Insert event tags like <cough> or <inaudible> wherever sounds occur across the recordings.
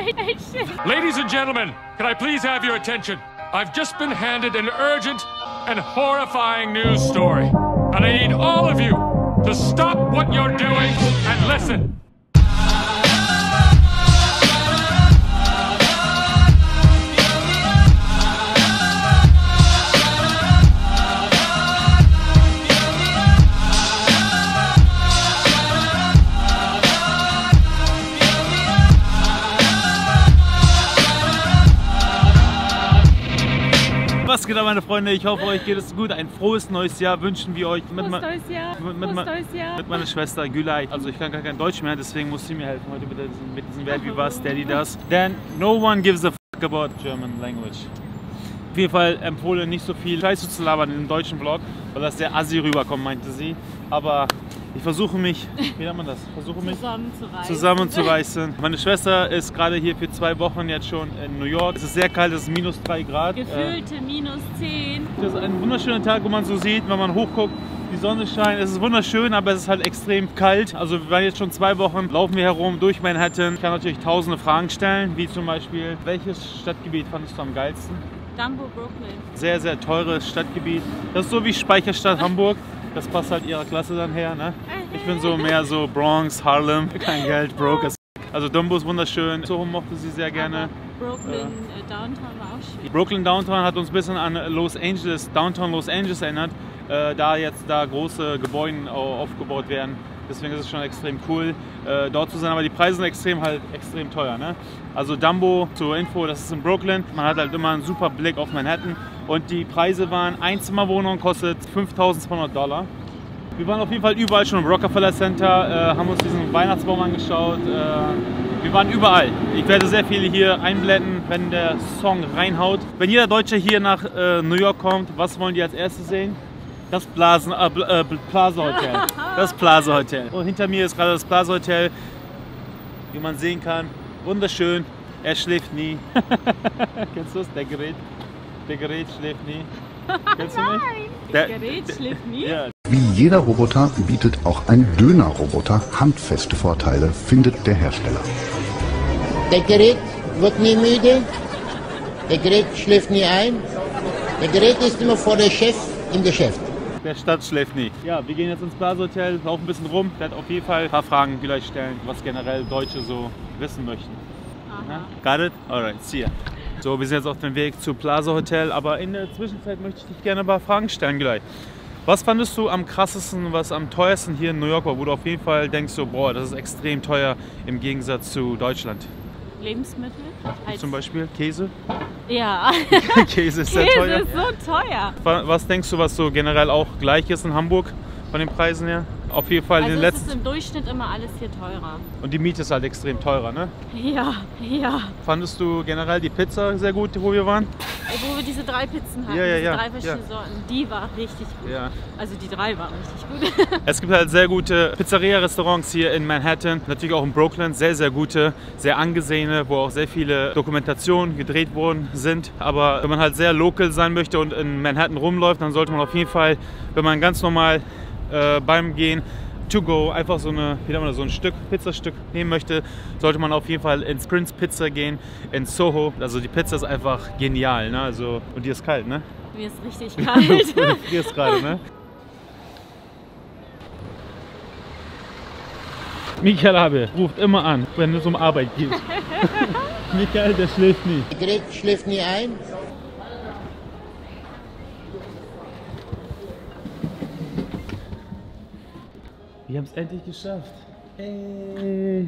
<laughs> Ladies and gentlemen, can I please have your attention? I've just been handed an urgent and horrifying news story. And I need all of you to stop what you're doing and listen. Ab, meine Freunde? Ich hoffe, euch geht es gut. Ein frohes neues Jahr wünschen wir euch mit, Frohes neues Jahr. mit, mit, neues Jahr. mit meiner Schwester Gülay. Also ich kann gar kein Deutsch mehr, deswegen muss sie mir helfen heute mit diesem, mit diesem Wert wie was, Daddy das. Denn no one gives a fuck about German language. Auf jeden Fall empfohlen, nicht so viel Scheiße zu labern in dem deutschen Vlog, weil das sehr assi rüberkommt, meinte sie. Aber ich versuche mich, wie nennt man das? Versuche mich Zusammenzureißen. zusammenzureißen. Meine Schwester ist gerade hier für zwei Wochen jetzt schon in New York. Es ist sehr kalt, es ist minus 3 Grad. Äh, Gefühlte minus 10. das ist ein wunderschöner Tag, wo man so sieht, wenn man hochguckt, die Sonne scheint. Es ist wunderschön, aber es ist halt extrem kalt. Also wir waren jetzt schon zwei Wochen, laufen wir herum durch Manhattan. Ich kann natürlich tausende Fragen stellen, wie zum Beispiel, welches Stadtgebiet fandest du am geilsten? Dumbo Brooklyn. Sehr, sehr teures Stadtgebiet. Das ist so wie Speicherstadt Hamburg. Das passt halt ihrer Klasse dann her. Ne? Ich bin so mehr so Bronx, Harlem, kein Geld, broke as Also Dumbo ist wunderschön. Soho mochte sie sehr gerne. Aber Brooklyn äh, Downtown war auch schön. Brooklyn Downtown hat uns ein bisschen an Los Angeles, Downtown Los Angeles erinnert, äh, da jetzt da große Gebäude au- aufgebaut werden. Deswegen ist es schon extrem cool, äh, dort zu sein. Aber die Preise sind extrem halt extrem teuer. Ne? Also Dumbo zur Info, das ist in Brooklyn. Man hat halt immer einen super Blick auf Manhattan. Und die Preise waren, Einzimmerwohnung kostet 5.200 Dollar. Wir waren auf jeden Fall überall schon im Rockefeller Center, äh, haben uns diesen Weihnachtsbaum angeschaut. Äh, wir waren überall. Ich werde sehr viele hier einblenden, wenn der Song reinhaut. Wenn jeder Deutsche hier nach äh, New York kommt, was wollen die als erstes sehen? Das Blasen, äh, äh, Plaza Hotel. Das Plaza Hotel. Und hinter mir ist gerade das Plaza Hotel. Wie man sehen kann, wunderschön. Er schläft nie. <laughs> Kennst du es? Der Gerät. Der Gerät schläft nie. <laughs> Kennst du nicht? Der, Gerät schläft nie. ja, Wie jeder Roboter bietet auch ein Dönerroboter handfeste Vorteile, findet der Hersteller. Der Gerät wird nie müde, der Gerät schläft nie ein, der Gerät ist immer vor der Chef im Geschäft. Der Stadt schläft nie. Ja, wir gehen jetzt ins Plaza Hotel, laufen ein bisschen rum. Ich werde auf jeden Fall ein paar Fragen gleich stellen, was generell Deutsche so wissen möchten. Aha. Got it? Alright, see ya. So, wir sind jetzt auf dem Weg zu Plaza Hotel, aber in der Zwischenzeit möchte ich dich gerne ein paar Fragen stellen gleich. Was fandest du am krassesten, was am teuersten hier in New York war, wo du auf jeden Fall denkst, so, boah, das ist extrem teuer im Gegensatz zu Deutschland? Lebensmittel. Als, Zum Beispiel Käse? Ja. <laughs> Käse ist sehr Käse teuer. ist so teuer. Wa- Was denkst du, was so generell auch gleich ist in Hamburg von den Preisen her? Auf jeden Fall in Also den es ist letzten. im Durchschnitt immer alles hier teurer. Und die Miete ist halt extrem teurer, ne? Ja, ja. Fandest du generell die Pizza sehr gut, wo wir waren? Wo wir diese drei Pizzen hatten, Ja, ja, diese ja, drei verschiedene ja. Sorten, die war richtig gut. Ja. Also die drei waren richtig gut. <laughs> Es gibt halt sehr gute Pizzeria-Restaurants hier in Manhattan, natürlich auch in Brooklyn, sehr, sehr gute, sehr angesehene, wo auch sehr viele Dokumentationen gedreht worden sind. Aber wenn man halt sehr local sein möchte und in Manhattan rumläuft, dann sollte man auf jeden Fall, wenn man ganz normal äh, beim Gehen to go einfach so eine, wie man das, so ein Stück, Pizzastück nehmen möchte, sollte man auf jeden Fall ins Prince Pizza gehen in Soho. Also die Pizza ist einfach genial, ne? Also, und die ist kalt, ne? Mir ist richtig kalt. <laughs> Du frierst gerade, ne? Michael Habe ruft immer an, wenn es um Arbeit geht. <laughs> Michael, der schläft nie. Der schläft nie ein, Wir haben es endlich geschafft. Ey.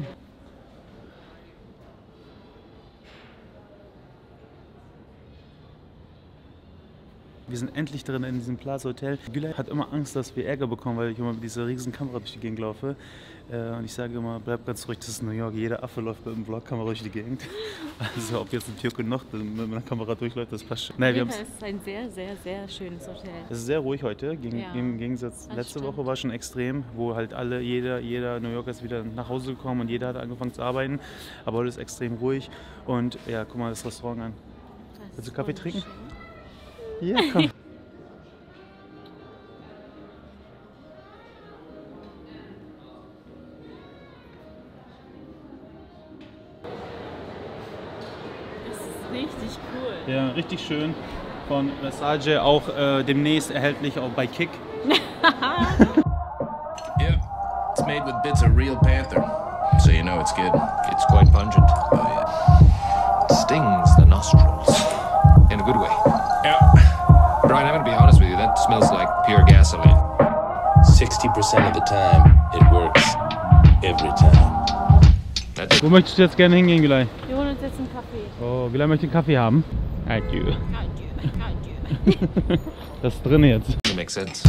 Wir sind endlich drin in diesem Plaza Hotel. Gülay hat immer Angst, dass wir Ärger bekommen, weil ich immer mit dieser riesen Kamera durch die Gegend laufe. Äh, Und ich sage immer, bleib ganz ruhig, das ist New York. Jeder Affe läuft mit einem Vlogkamera durch die Gegend. <laughs> Also ob jetzt ein Türke noch mit einer Kamera durchläuft, das passt schon. Nein, wir Fall ist es ein sehr, sehr, sehr schönes Hotel. es ist sehr ruhig heute, gegen, Ja, im Gegensatz letzte stimmt. Woche war schon extrem, wo halt alle, jeder, jeder New Yorker ist wieder nach Hause gekommen und jeder hat angefangen zu arbeiten. Aber heute ist extrem ruhig und ja, guck mal das Restaurant an. Das Willst du Kaffee trinken? Ja, komm. <laughs> cool. Ja, richtig schön. Von Versace auch äh, demnächst erhältlich auch bei Kick. <laughs> Yep. It's made with bits of real panther. So you know it's good. It's quite pungent. Oh, yeah. It stings the nostrils. In a good way. Yeah. Brian, I'm gonna be honest with you, that smells like pure gasoline. 60% of the time, it works every time. That's Wo möchtest du jetzt gerne hingehen, Gülay? Wir holen uns jetzt einen Gülay möchte einen Kaffee haben. Adieu, <laughs> adieu. Das ist drin jetzt. it makes sense.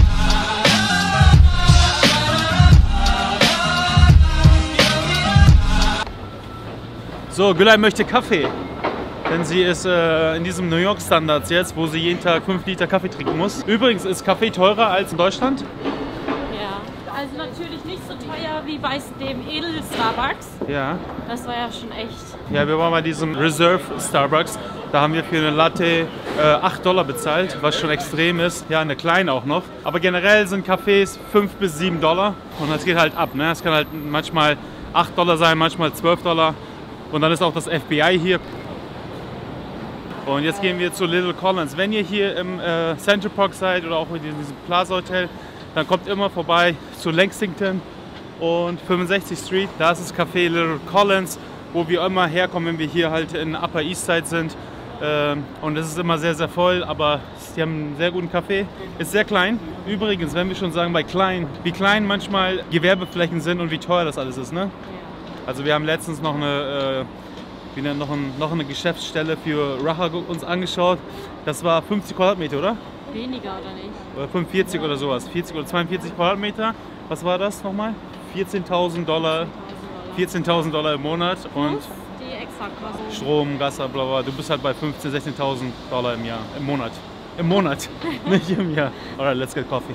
So, Gülay möchte Kaffee. Denn sie ist äh, in diesem New York Standards jetzt, wo sie jeden Tag 5 Liter Kaffee trinken muss. Übrigens ist Kaffee teurer als in Deutschland. Ja. Also natürlich nicht so teuer wie bei dem Edel Starbucks. Ja. Das war ja schon echt. Ja, wir waren bei diesem Reserve Starbucks. Da haben wir für eine Latte äh, 8 Dollar bezahlt, was schon extrem ist. Ja, eine kleine auch noch. Aber generell sind Cafés 5 bis 7 Dollar. Und das geht halt ab. Ne? Es kann halt manchmal 8 Dollar sein, manchmal 12 Dollar. Und dann ist auch das FBI hier. Und jetzt gehen wir zu Little Collins. Wenn ihr hier im äh, Central Park seid oder auch in diesem Plaza Hotel, dann kommt immer vorbei zu Lexington und 65 Street. Da ist das Café Little Collins, wo wir immer herkommen, wenn wir hier halt in Upper East Side sind. Ähm, und es ist immer sehr, sehr voll, aber die haben einen sehr guten Kaffee. Ist sehr klein. Übrigens, wenn wir schon sagen bei klein, wie klein manchmal Gewerbeflächen sind und wie teuer das alles ist. Ne? Also wir haben letztens noch eine, äh, wieder noch, ein, noch eine Geschäftsstelle für Racha uns angeschaut. Das war 50 Quadratmeter, oder? Weniger oder nicht? Oder 45 oder sowas. 40 oder 42 Quadratmeter. Was war das nochmal? 14.000 Dollar. 14.000 Dollar im Monat und. Strom, Gas, bla bla. Du bist halt bei 15.000, 16.000 Dollar im Jahr. Im Monat. Im Monat, <laughs> nicht im Jahr. Alright, let's get coffee.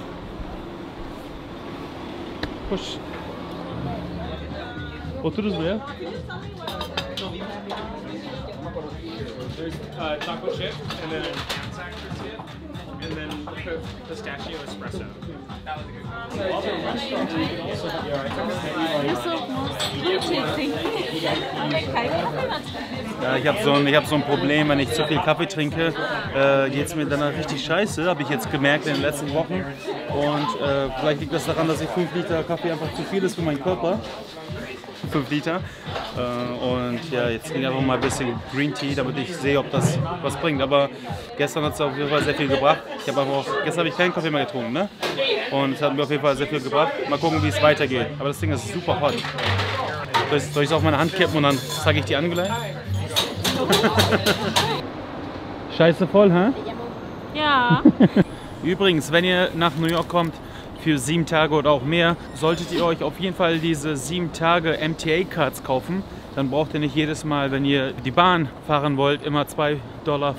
Push. Otururuz buraya. There's uh, chocolate chip and then and then pistachio espresso. Haben wir keinen Kaffee mehr trinken? Ja, ich habe so, ein- hab so ein Problem, wenn ich zu viel Kaffee trinke, äh, geht es mir danach richtig scheiße, habe ich jetzt gemerkt in den letzten Wochen. Und äh, vielleicht liegt das daran, dass ich 5 Liter Kaffee einfach zu viel ist für meinen Körper. 5 Liter. Äh, und ja, jetzt trinke ich einfach mal ein bisschen Green Tea, damit ich sehe, ob das was bringt. Aber gestern hat es auf jeden Fall sehr viel gebracht. Ich habe aber auch, gestern habe ich keinen Kaffee mehr getrunken, ne? Und es hat mir auf jeden Fall sehr viel gebracht. Mal gucken, wie es weitergeht. Aber das Ding ist super hot. Soll ich soll ich es auf meine Hand kippen und dann zeige ich die an gleich? <laughs> Scheiße voll, hä? Ja. <laughs> Übrigens, wenn ihr nach New York kommt für sieben Tage oder auch mehr, solltet ihr euch auf jeden Fall diese sieben Tage MTA-Cards kaufen. Dann braucht ihr nicht jedes Mal, wenn ihr die Bahn fahren wollt, immer 2,75 Dollar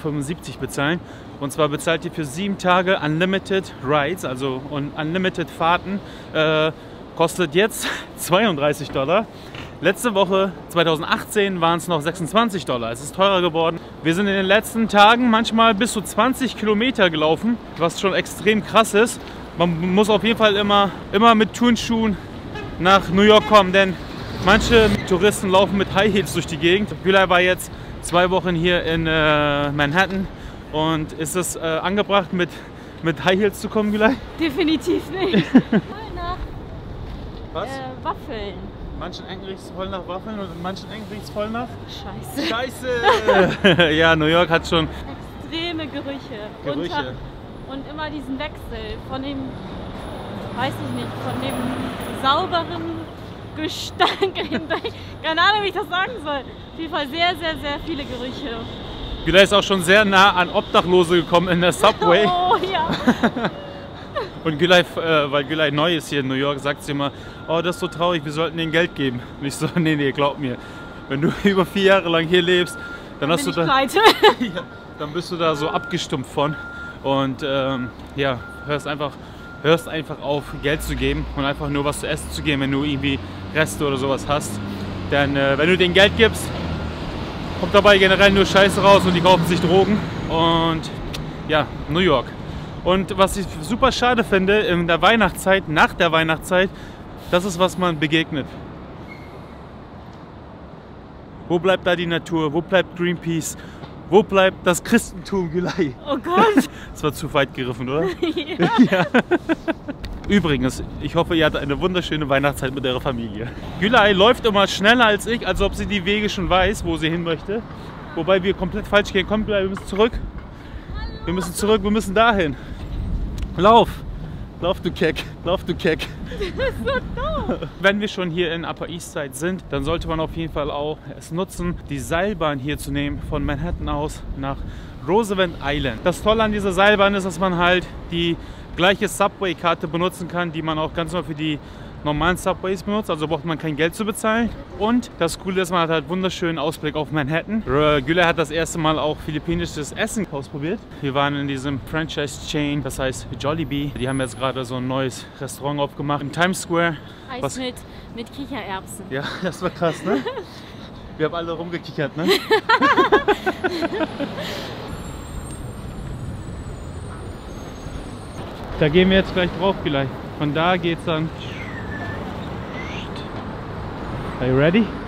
bezahlen. Und zwar bezahlt ihr für sieben Tage Unlimited Rides, also und Unlimited Fahrten. Äh, kostet jetzt <laughs> 32 Dollar. Letzte Woche, 2018, waren es noch 26 Dollar. Es ist teurer geworden. Wir sind in den letzten Tagen manchmal bis zu 20 Kilometer gelaufen, was schon extrem krass ist. Man muss auf jeden Fall immer, immer mit Turnschuhen nach New York kommen, denn manche Touristen laufen mit High Heels durch die Gegend. Gülay war jetzt zwei Wochen hier in äh, Manhattan und ist es äh, angebracht, mit, mit High Heels zu kommen, Gülay? Definitiv nicht. <laughs> Voll nach Was? äh, Waffeln. Manchen Ecken riecht es voll nach Waffeln und in manchen Ecken riecht es voll nach Scheiße. Scheiße! <laughs> ja, New York hat schon Extreme Gerüche. Gerüche. Und, und immer diesen Wechsel von dem, weiß ich nicht, von dem sauberen Gestank. <laughs> Keine Ahnung, wie ich das sagen soll. Auf jeden Fall sehr, sehr, sehr viele Gerüche. Gülay ist auch schon sehr nah an Obdachlose gekommen in der Subway. <laughs> Oh ja. <laughs> Und Gülay, äh, weil Gülay neu ist hier in New York, sagt sie immer, oh, das ist so traurig, wir sollten ihnen Geld geben. Und ich so, nee, nee, glaub mir. Wenn du über vier Jahre lang hier lebst, dann hast Bin du da, ja, dann bist du da so abgestumpft von. Und ähm, ja, hörst einfach, hörst einfach auf, Geld zu geben und einfach nur was zu essen zu geben, wenn du irgendwie Reste oder sowas hast. Denn äh, wenn du denen Geld gibst, kommt dabei generell nur Scheiße raus und die kaufen sich Drogen. Und ja, New York. Und was ich super schade finde, in der Weihnachtszeit, nach der Weihnachtszeit, das ist, was man begegnet. Wo bleibt da die Natur? Wo bleibt Greenpeace? Wo bleibt das Christentum, Gülay? Oh Gott. <laughs> Das war zu weit gegriffen, oder? <laughs> ja. Ja. Übrigens, ich hoffe, ihr hattet eine wunderschöne Weihnachtszeit mit eurer Familie. Gülay läuft immer schneller als ich, als ob sie die Wege schon weiß, wo sie hin möchte. Wobei wir komplett falsch gehen. Komm, Gülay, wir müssen zurück. Wir müssen zurück, wir müssen dahin. Lauf! Lauf, du Keck. Lauf, du Keck. Wenn wir schon hier in Upper East Side sind, dann sollte man auf jeden Fall auch es nutzen, die Seilbahn hier zu nehmen von Manhattan aus nach Roosevelt Island. Das Tolle an dieser Seilbahn ist, dass man halt die gleiche Subway-Karte benutzen kann, die man auch ganz normal für die normalen Subways benutzt, also braucht man kein Geld zu bezahlen. Und das Coole ist, man hat halt wunderschönen Ausblick auf Manhattan. Güler hat das erste Mal auch philippinisches Essen ausprobiert. Wir waren in diesem Franchise-Chain, das heißt Jollibee. Die haben jetzt gerade so ein neues Restaurant aufgemacht im Times Square. Eis Was- mit, mit Kichererbsen. Ja, <laughs> das war krass, ne? <laughs> Wir haben alle rumgekichert, ne? <laughs> da gehen wir jetzt gleich drauf vielleicht. Von da geht's dann. Are you ready?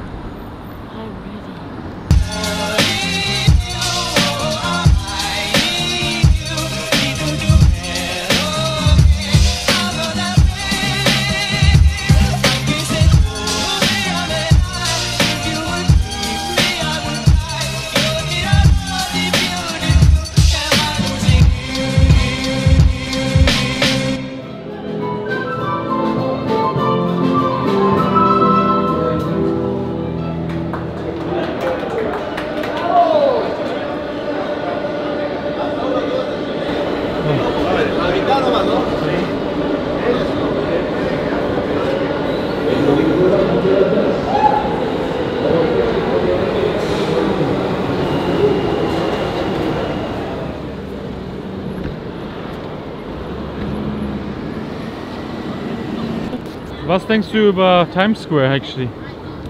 Was denkst du über Times Square actually?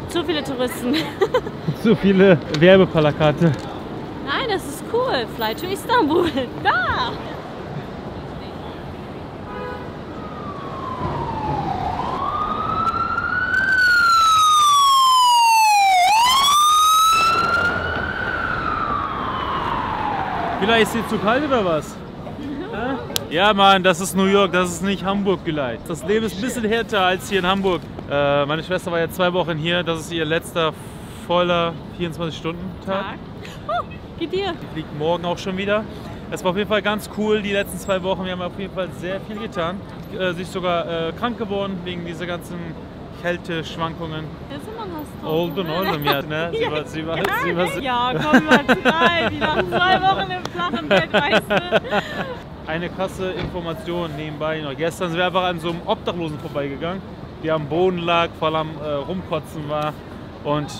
Zu viele Touristen. <laughs> Zu viele Werbeplakate. Nein, das ist cool. Fly to Istanbul. <laughs> Da! Vielleicht ist dir zu kalt oder was? Ja, Mann, das ist New York, das ist nicht Hamburg vielleicht. Das Leben ist ein bisschen härter als hier in Hamburg. Äh, meine Schwester war jetzt zwei Wochen hier, das ist ihr letzter voller 24-Stunden-Tag. Tag. Oh, geht dir. Die fliegt morgen auch schon wieder. Es war auf jeden Fall ganz cool, die letzten zwei Wochen. Wir haben auf jeden Fall sehr viel getan. Äh, sie ist sogar äh, krank geworden wegen dieser ganzen Kälteschwankungen. Das ist immer noch. Old und old, ja, ne? Sie <laughs> war, sie war, sie war, Ja, komm mal rein. Die nach zwei Wochen im flachen Bett, weißt du? Eine krasse Information nebenbei noch. Gestern sind wir einfach an so einem Obdachlosen vorbeigegangen, der am Boden lag, voll am äh, Rumkotzen war. Und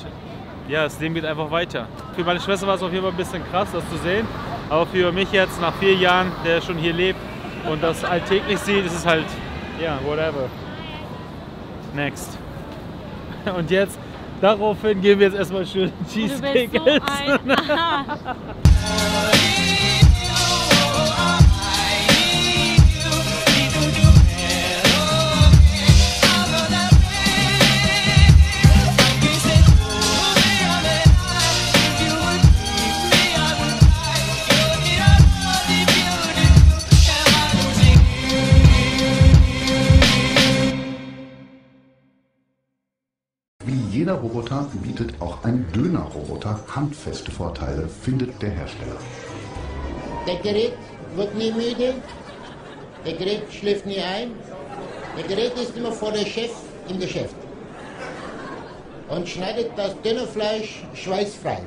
ja, das Leben geht einfach weiter. Für meine Schwester war es auf jeden Fall ein bisschen krass, das zu sehen. Aber für mich jetzt nach vier Jahren, der schon hier lebt und das alltäglich sieht, ist es halt, ja, whatever. Next. <laughs> Und jetzt, daraufhin gehen wir jetzt erstmal schön Du bist Cheesecake so essen. ein... <laughs> <laughs> jeder Roboter bietet auch ein Dönerroboter handfeste Vorteile, findet der Hersteller. Der Gerät wird nie müde, der Gerät schläft nie ein, der Gerät ist immer vor der Chef im Geschäft und schneidet das Dönerfleisch schweißfrei.